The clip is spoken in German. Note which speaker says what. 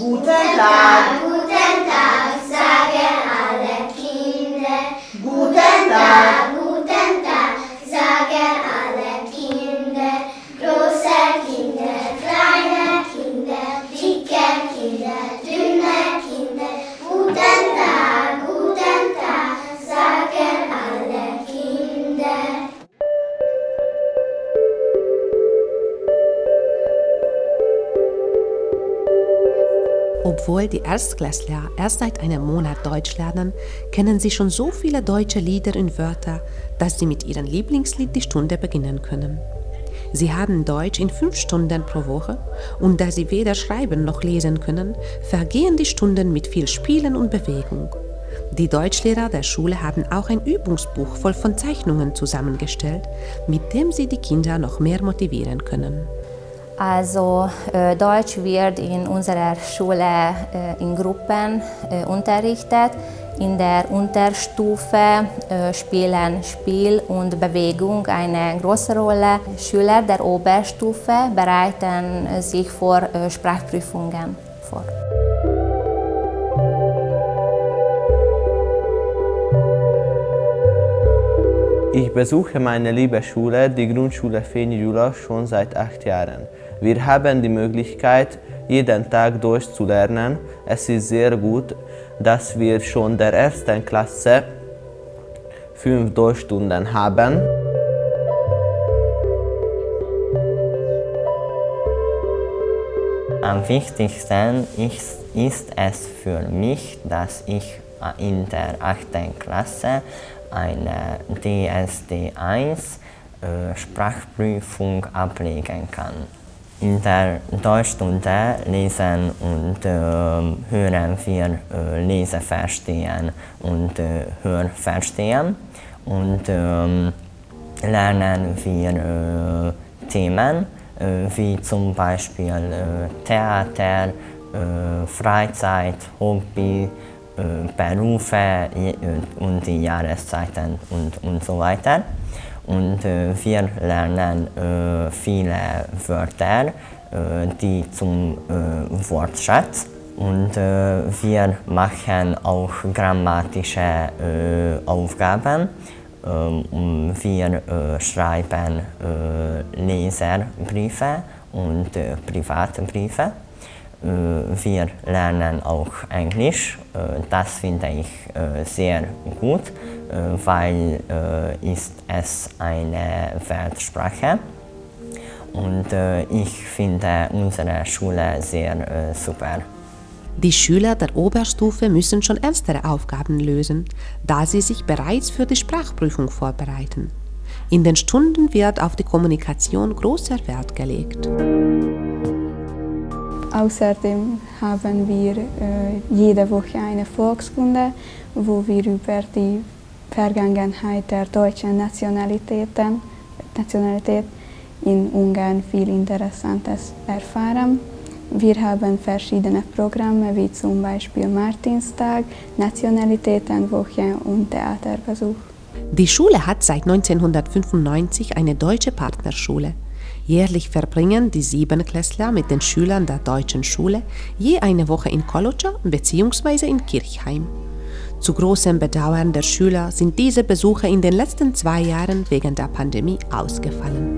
Speaker 1: 你在哪
Speaker 2: Obwohl die Erstklässler erst seit einem Monat Deutsch lernen, kennen sie schon so viele deutsche Lieder und Wörter, dass sie mit ihrem Lieblingslied die Stunde beginnen können. Sie haben Deutsch in fünf Stunden pro Woche und da sie weder schreiben noch lesen können, vergehen die Stunden mit viel Spielen und Bewegung. Die Deutschlehrer der Schule haben auch ein Übungsbuch voll von Zeichnungen zusammengestellt, mit dem sie die Kinder noch mehr motivieren können.
Speaker 3: Also äh, Deutsch wird in unserer Schule äh, in Gruppen äh, unterrichtet. In der Unterstufe spielen Spiel und Bewegung eine große Rolle. Schüler der Oberstufe bereiten sich vor Sprachprüfungen vor.
Speaker 4: Ich besuche meine liebe Schule, die Grundschule Feni-Jula, schon seit acht Jahren. Wir haben die Möglichkeit, jeden Tag Deutsch zu lernen. Es ist sehr gut, dass wir schon der ersten Klasse fünf Deutschstunden haben.
Speaker 5: Am wichtigsten ist, ist es für mich, dass ich in der 8. Klasse eine DSD-1 äh, Sprachprüfung ablegen kann. In der Deutschstunde lesen und äh, hören wir äh, Leseverstehen und äh, Hörverstehen und ähm, lernen wir äh, Themen äh, wie zum Beispiel äh, Theater, äh, Freizeit, Hobby, äh, Berufe und die Jahreszeiten und, und so weiter. Und äh, wir lernen äh, viele Wörter, äh, die zum Wortschatz. Und wir machen auch grammatische Aufgaben. Ähm, wir schreiben Leserbriefe und Privatbriefe. Wir lernen auch Englisch. Das finde ich sehr gut, weil ist es eine Weltsprache. Und ich finde unsere Schule sehr super.
Speaker 2: Die Schüler der Oberstufe müssen schon ernstere Aufgaben lösen, da sie sich bereits für die Sprachprüfung vorbereiten. In den Stunden wird auf die Kommunikation großer Wert gelegt.
Speaker 6: Außerdem haben wir äh, jede Woche eine Volkskunde, wo wir über die Vergangenheit der deutschen Nationalitäten, Nationalität in Ungarn viel Interessantes erfahren. Wir haben verschiedene Programme wie zum Beispiel Martinstag, Nationalitätenwoche und Theaterbesuch.
Speaker 2: Die Schule hat seit 1995 eine deutsche Partnerschule. Jährlich verbringen die Siebenklässler mit den Schülern der deutschen Schule je eine Woche in Kolocha bzw. in Kirchheim. Zu großem Bedauern der Schüler sind diese Besuche in den letzten zwei Jahren wegen der Pandemie ausgefallen.